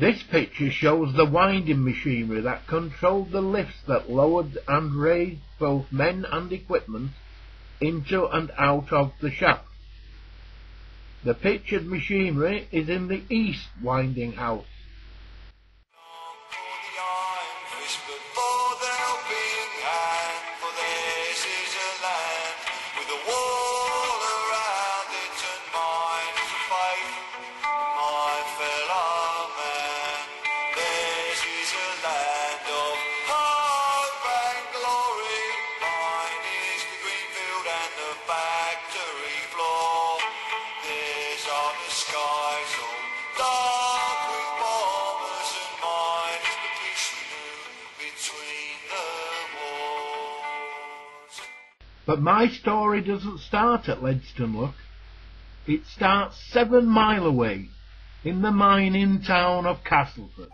This picture shows the winding machinery that controlled the lifts that lowered and raised both men and equipment into and out of the shaft. The pictured machinery is in the east winding house. My story doesn't start at Ledston It starts seven mile away in the mining town of Castleford.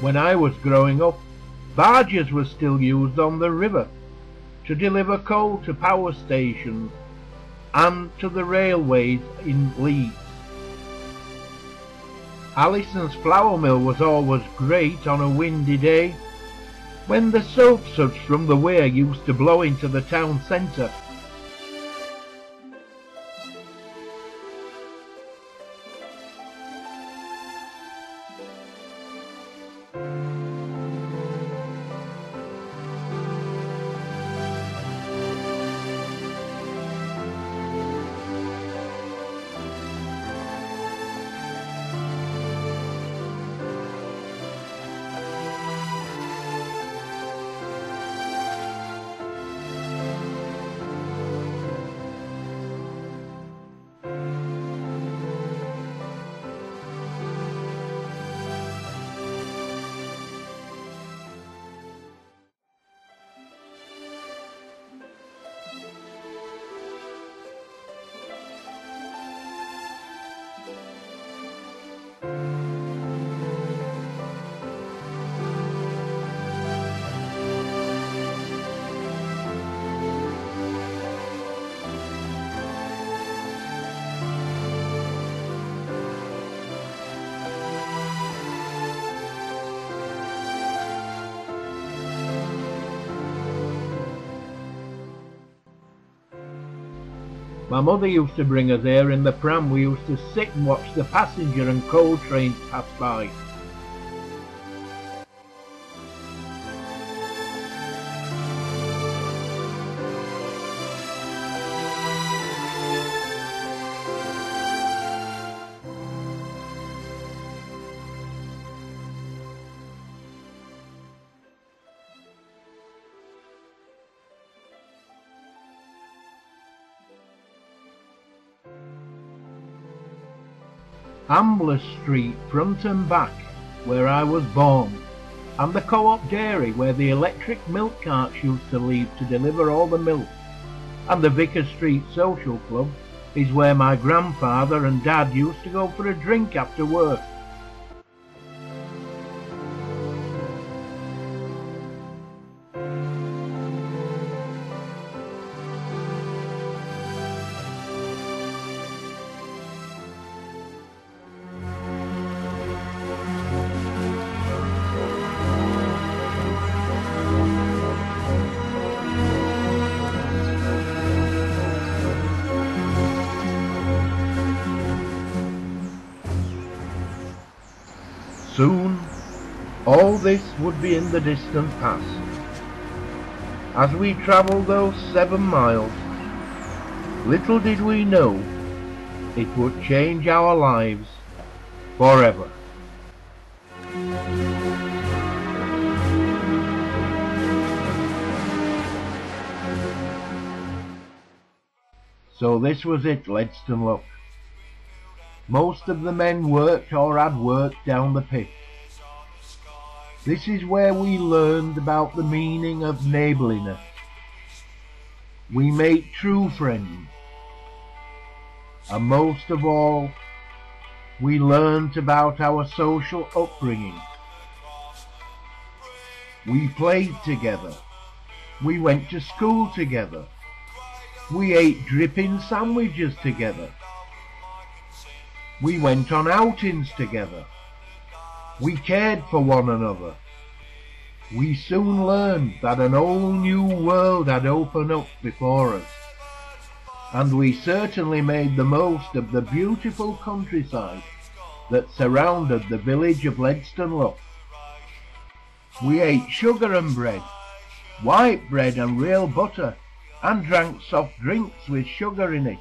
When I was growing up, barges were still used on the river to deliver coal to power stations and to the railways in Leeds. Allinson's flour mill was always great on a windy day when the soap suds from the weir used to blow into the town centre. My mother used to bring us here in the pram. We used to sit and watch the passenger and coal trains pass by. Ambler Street, front and back, where I was born, and the Co-op Dairy, where the electric milk carts used to leave to deliver all the milk, and the Vicar Street Social Club is where my grandfather and dad used to go for a drink after work. Would be in the distant past. As we travelled those seven miles, little did we know it would change our lives forever. So this was it, Ledston Luck. Most of the men worked or had worked down the pit. This is where we learned about the meaning of neighbourliness. We made true friends. And most of all, we learnt about our social upbringing. We played together. We went to school together. We ate dripping sandwiches together. We went on outings together. We cared for one another. We soon learned that an whole new world had opened up before us. And we certainly made the most of the beautiful countryside that surrounded the village of Ledston Luck. We ate sugar and bread, white bread and real butter, and drank soft drinks with sugar in it.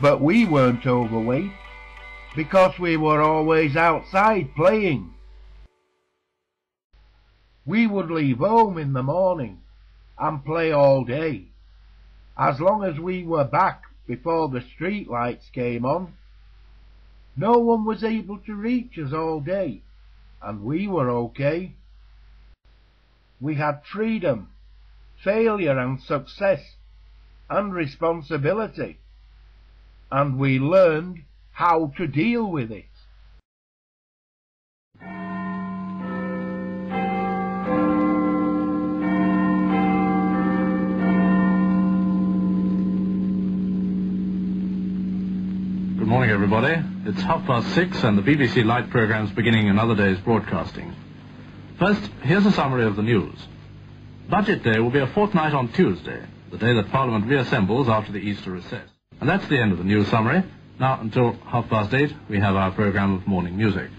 But we weren't overweight because we were always outside playing. We would leave home in the morning and play all day, as long as we were back before the street lights came on. No one was able to reach us all day, and we were okay. We had freedom, failure and success, and responsibility, and we learned how to deal with it. Good morning, everybody. It's half past six, and the BBC Light programme's beginning another day's broadcasting. First, here's a summary of the news. Budget Day will be a fortnight on Tuesday, the day that Parliament reassembles after the Easter recess. And that's the end of the news summary. Now, until half past eight, we have our programme of morning music.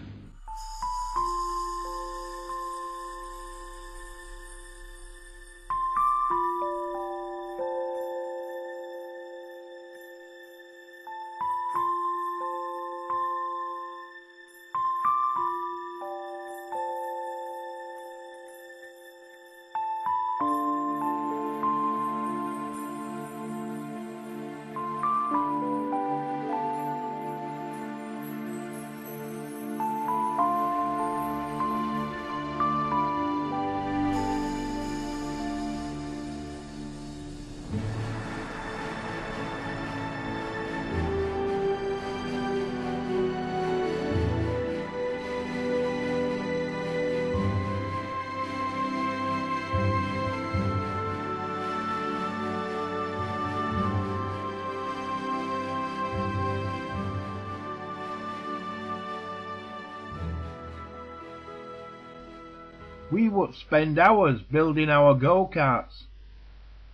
We would spend hours building our go-karts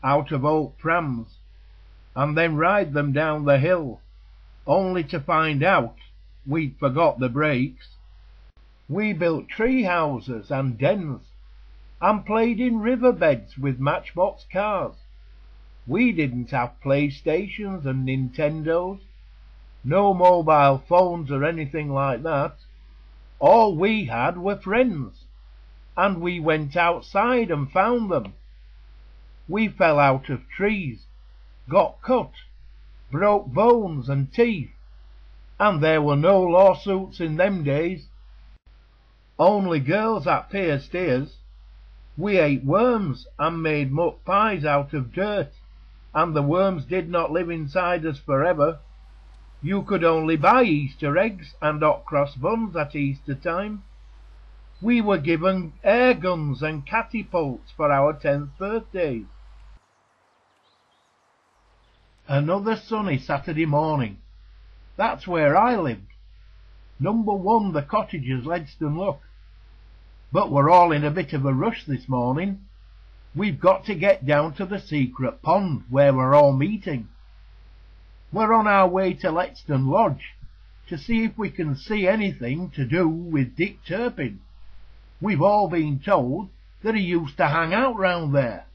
out of old prams and then ride them down the hill, only to find out we'd forgot the brakes. We built tree houses and dens and played in riverbeds with matchbox cars. We didn't have PlayStations and Nintendos, no mobile phones or anything like that. All we had were friends and we went outside and found them. We fell out of trees, got cut, broke bones and teeth, and there were no lawsuits in them days. Only girls at Pier Steers. We ate worms and made muck pies out of dirt, and the worms did not live inside us forever. You could only buy Easter eggs and hot cross buns at Easter time. We were given air guns and catapults for our tenth birthdays. Another sunny Saturday morning. That's where I lived. Number one, the cottages, Ledston Luck. But we're all in a bit of a rush this morning. We've got to get down to the secret pond where we're all meeting. We're on our way to Ledston Lodge to see if we can see anything to do with Dick Turpin. We've all been told that he used to hang out round there.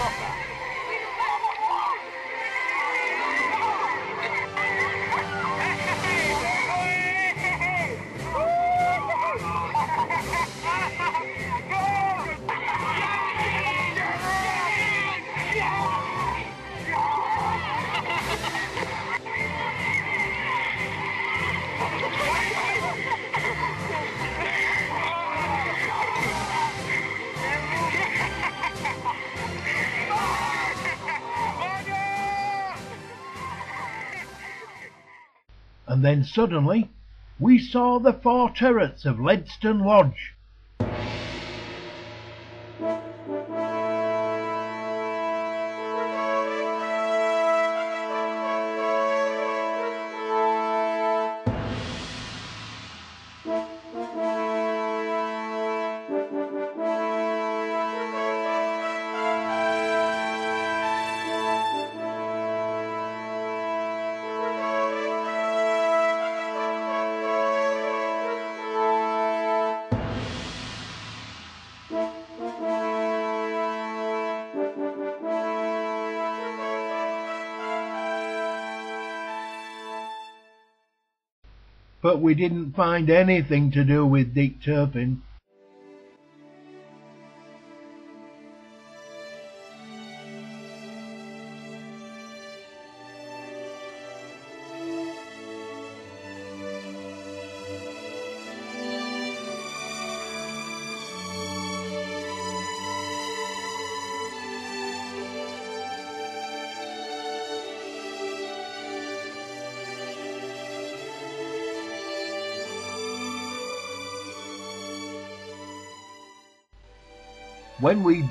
Locker. And then suddenly we saw the four turrets of Ledston Lodge. But we didn't find anything to do with Dick Turpin.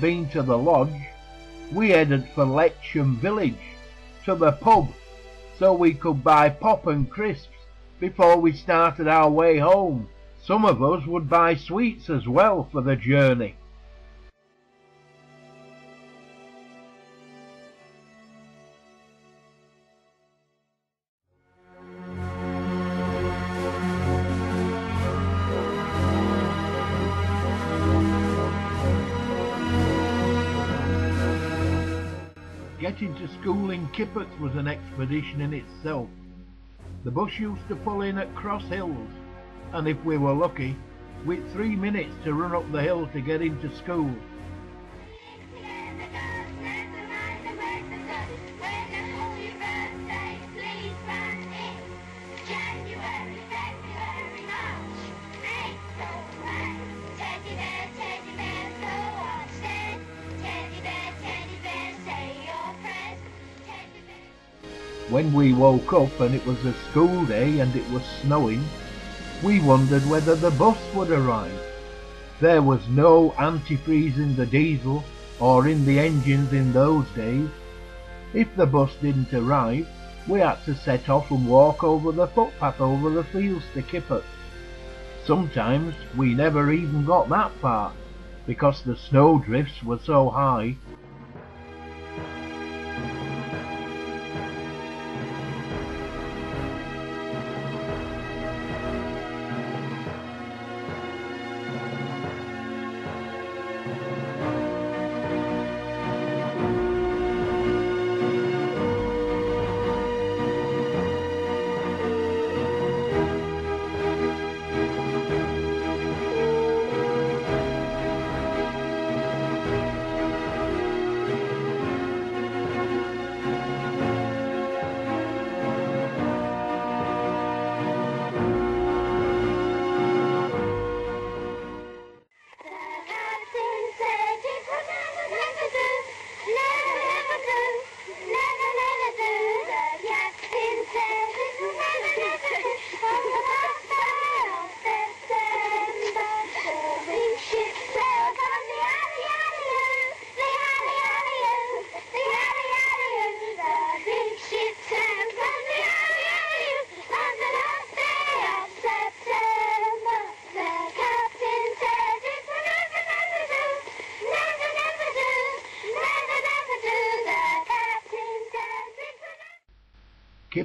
Been to the lodge, we headed for Ledsham village, to the pub, so we could buy pop and crisps before we started our way home. Some of us would buy sweets as well for the journey. School in Kippax was an expedition in itself. The bus used to pull in at Cross Hills, and if we were lucky, we'd three minutes to run up the hill to get into school. Woke up and it was a school day and it was snowing, we wondered whether the bus would arrive. There was no antifreeze in the diesel or in the engines in those days. If the bus didn't arrive, we had to set off and walk over the footpath over the fields to Kippax. Sometimes we never even got that far because the snowdrifts were so high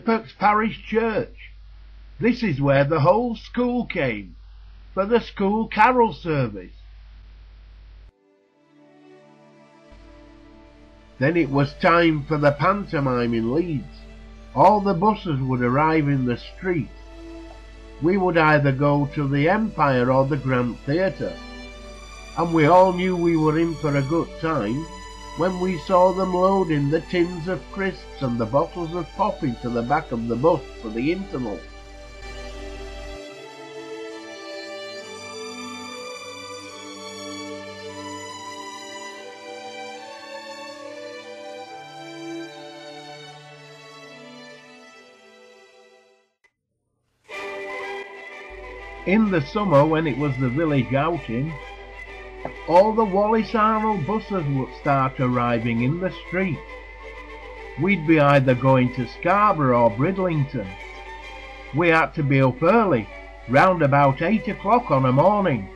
Kippax Parish Church. This is where the whole school came for the school carol service. Then it was time for the pantomime in Leeds. All the buses would arrive in the street. We would either go to the Empire or the Grand Theatre. And we all knew we were in for a good time when we saw them loading the tins of crisps and the bottles of pop into the back of the bus for the interval. In the summer when it was the village outing, all the Wallace Arnold buses would start arriving in the street. We'd be either going to Scarborough or Bridlington. We had to be up early, round about eight o'clock on a morning.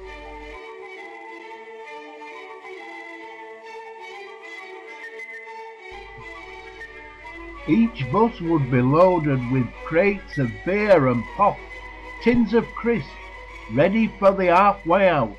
Each bus would be loaded with crates of beer and pop, tins of crisps, ready for the halfway house.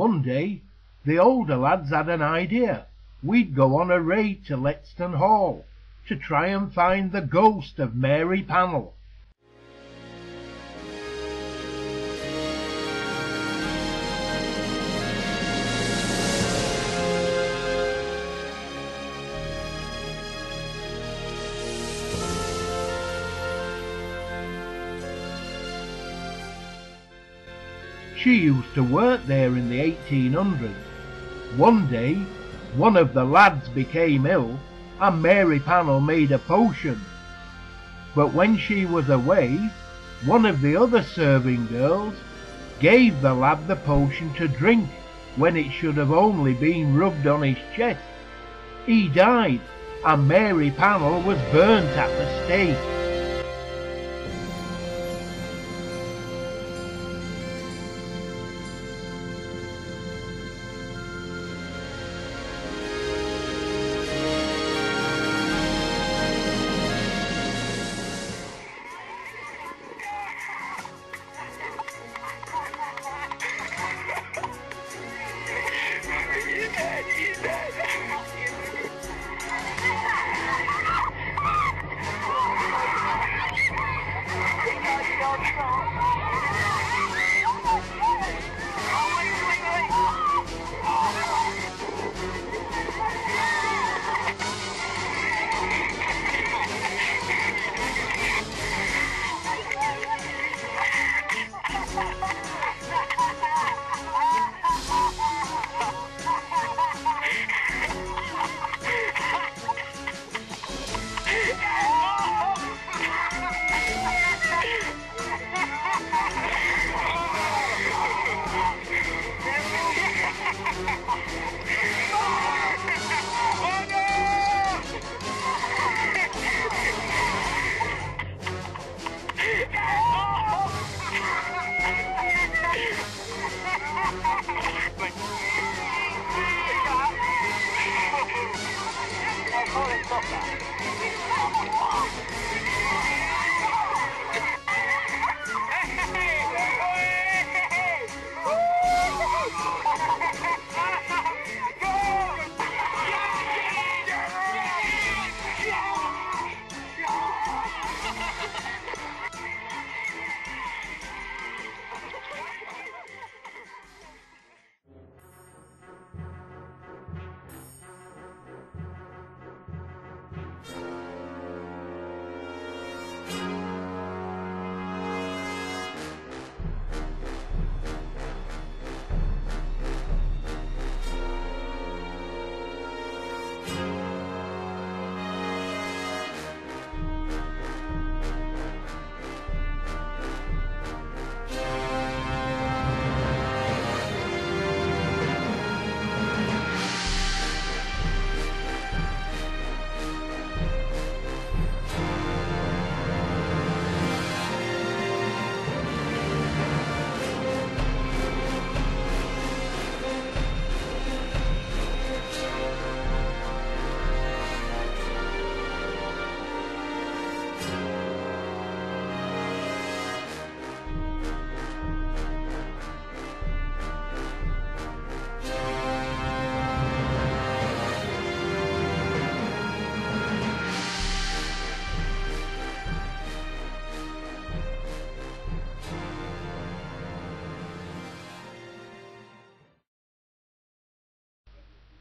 One day, the older lads had an idea. We'd go on a raid to Ledston Hall to try and find the ghost of Mary Pannell. She used to work there in the 1800s. One day, one of the lads became ill and Mary Pannell made a potion. But when she was away, one of the other serving girls gave the lad the potion to drink when it should have only been rubbed on his chest. He died and Mary Pannell was burnt at the stake.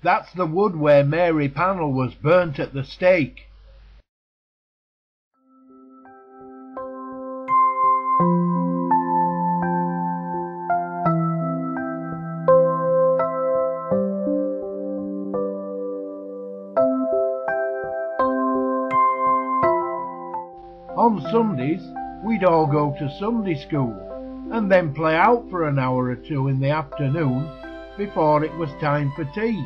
That's the wood where Mary Pannell was burnt at the stake. On Sundays, we'd all go to Sunday school and then play out for an hour or two in the afternoon before it was time for tea.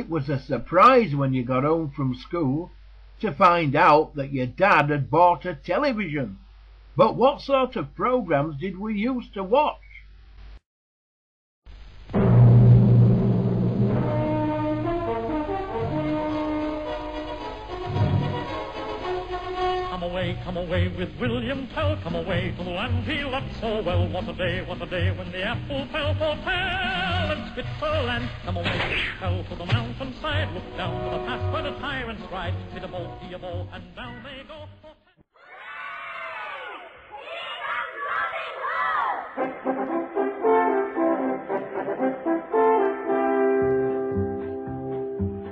It was a surprise when you got home from school to find out that your dad had bought a television. But what sort of programs did we used to watch? With William Tell. Come away to the land he loved so well. What a day, what a day when the apple fell for Tell and Switzerland. Come away, Tell to the mountainside. Look down to the pass where the tyrants ride. Hit a he a ball, and down they go.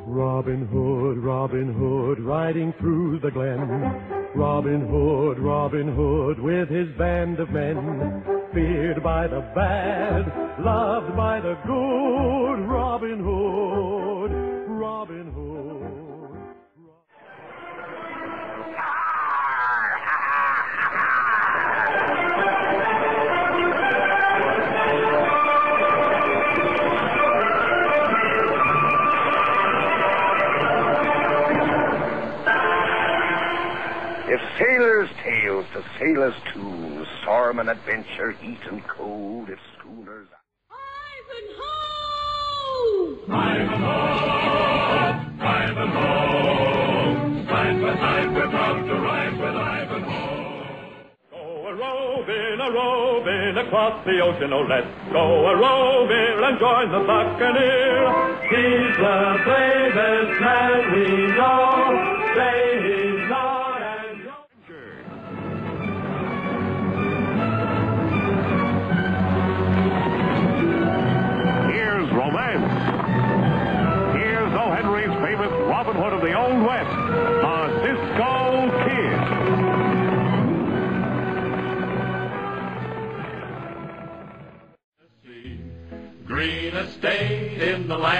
Robin Hood, Robin Hood, riding through the glen. Robin Hood, Robin Hood, with his band of men. Feared by the bad, loved by the good. Robin Hood, sailors' tales to sailors too, storm and adventure, heat and cold, if schooners. Ivan Hoven Hore Ivan Ivan to rive with Ivan Hall Go a roving, a roving across the ocean, oh let's go a roving and join the buccaneer. He's the bravest man we know, say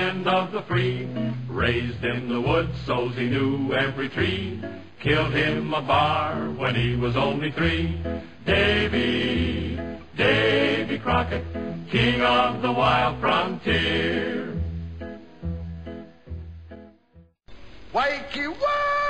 land of the free. Raised in the woods so he knew every tree. Killed him a bar when he was only three. Davy, Davy Crockett, king of the wild frontier. Wakey, wake!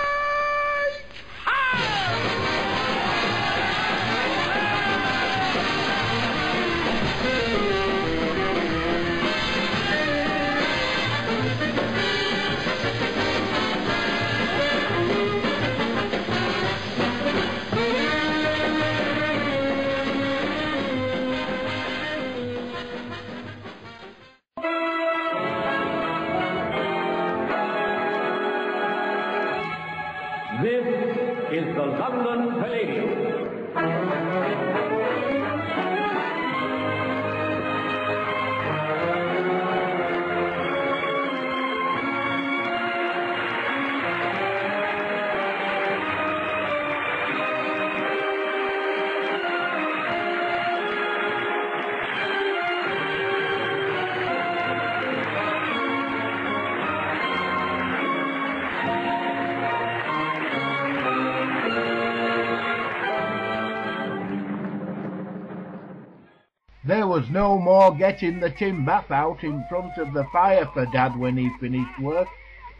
No more getting the tin bath out in front of the fire for Dad when he finished work,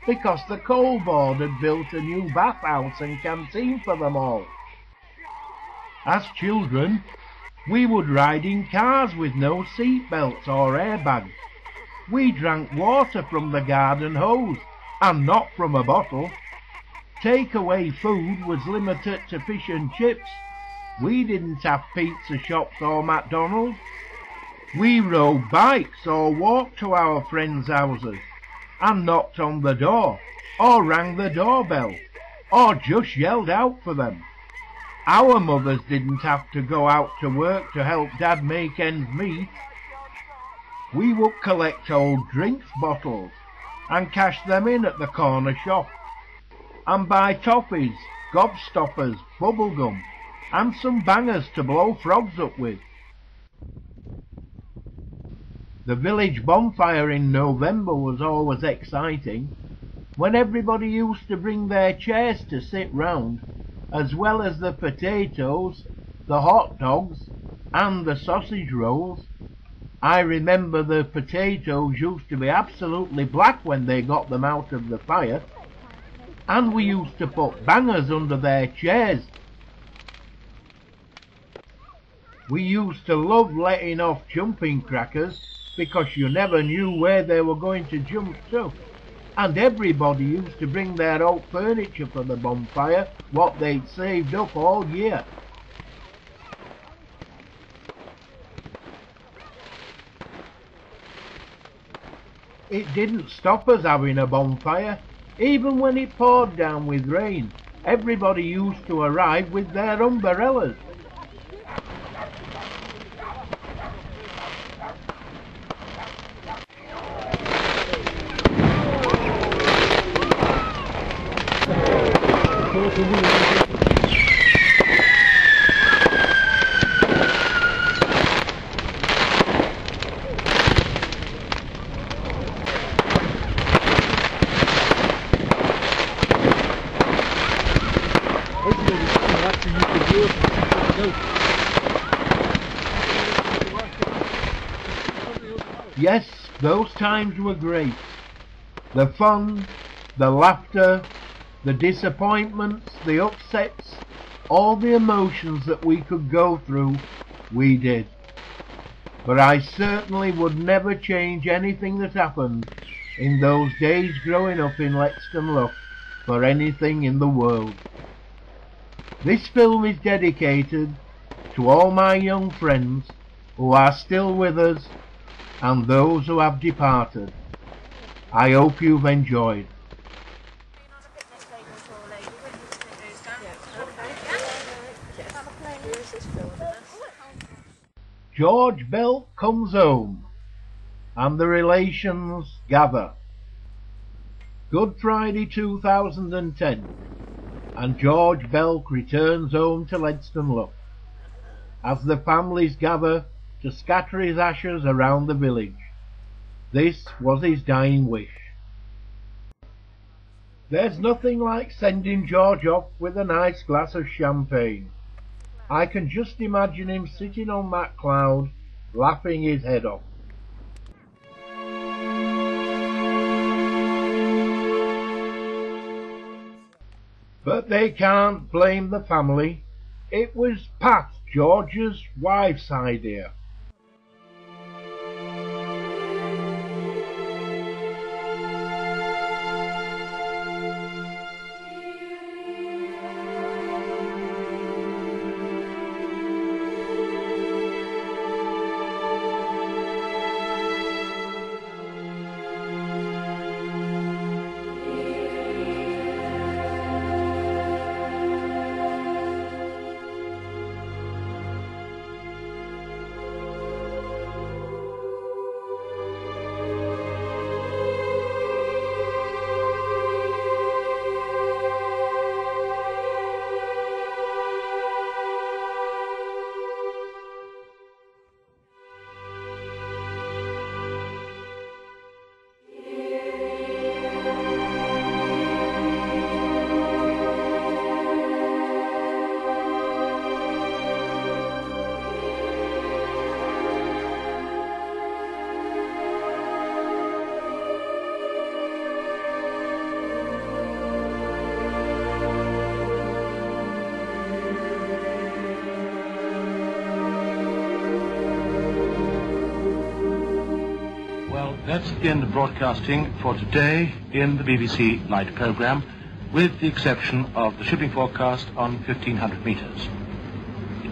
because the coal board had built a new bathhouse and canteen for them all. As children, we would ride in cars with no seat belts or airbags. We drank water from the garden hose, and not from a bottle. Takeaway food was limited to fish and chips. We didn't have pizza shops or McDonald's. We rode bikes or walked to our friends' houses and knocked on the door or rang the doorbell or just yelled out for them. Our mothers didn't have to go out to work to help Dad make ends meet. We would collect old drinks bottles and cash them in at the corner shop and buy toffees, gobstoppers, bubblegum and some bangers to blow frogs up with. The village bonfire in November was always exciting, when everybody used to bring their chairs to sit round, as well as the potatoes, the hot dogs, and the sausage rolls. I remember the potatoes used to be absolutely black when they got them out of the fire, and we used to put bangers under their chairs We used to love letting off jumping crackers because you never knew where they were going to jump to. And everybody used to bring their old furniture for the bonfire, what they'd saved up all year. It didn't stop us having a bonfire. Even when it poured down with rain, everybody used to arrive with their umbrellas. Yes, those times were great. The fun, the laughter, the disappointments, the upsets, all the emotions that we could go through, we did. But I certainly would never change anything that happened in those days growing up in Ledston Luck for anything in the world. This film is dedicated to all my young friends who are still with us and those who have departed. I hope you've enjoyed. George Belk comes home and the relations gather. Good Friday 2010 and George Belk returns home to Ledston Luck as the families gather to scatter his ashes around the village. This was his dying wish. There's nothing like sending George off with a nice glass of champagne. I can just imagine him sitting on that cloud, laughing his head off. But they can't blame the family. It was Pat, George's wife's idea. That's the end of broadcasting for today in the BBC night programme, with the exception of the shipping forecast on 1500 metres.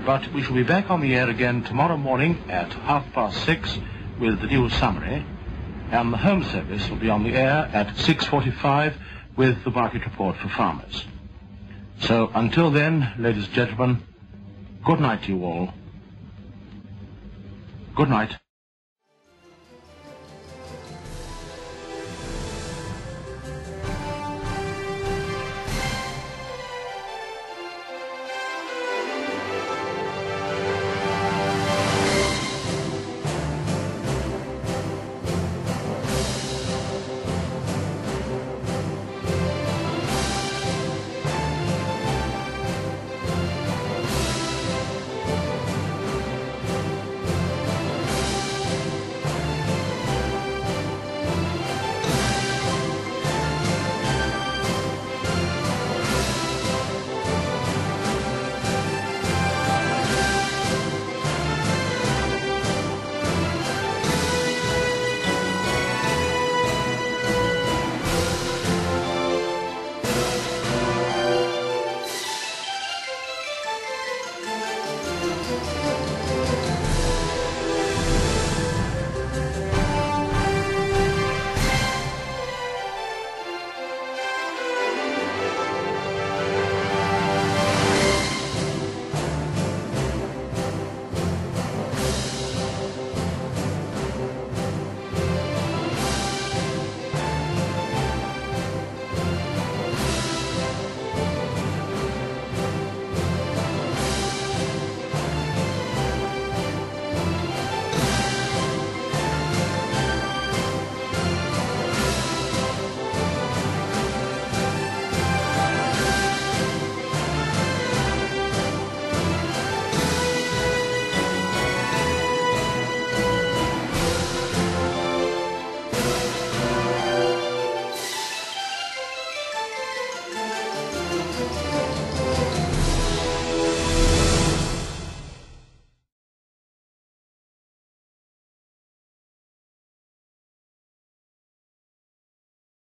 But we shall be back on the air again tomorrow morning at half past six with the news summary, and the home service will be on the air at 6.45 with the market report for farmers. So until then, ladies and gentlemen, good night to you all. Good night.